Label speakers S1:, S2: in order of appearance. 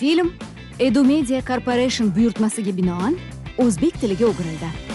S1: film edu media corporation buyurtmasiga binoan o'zbek tiliga o'girildi.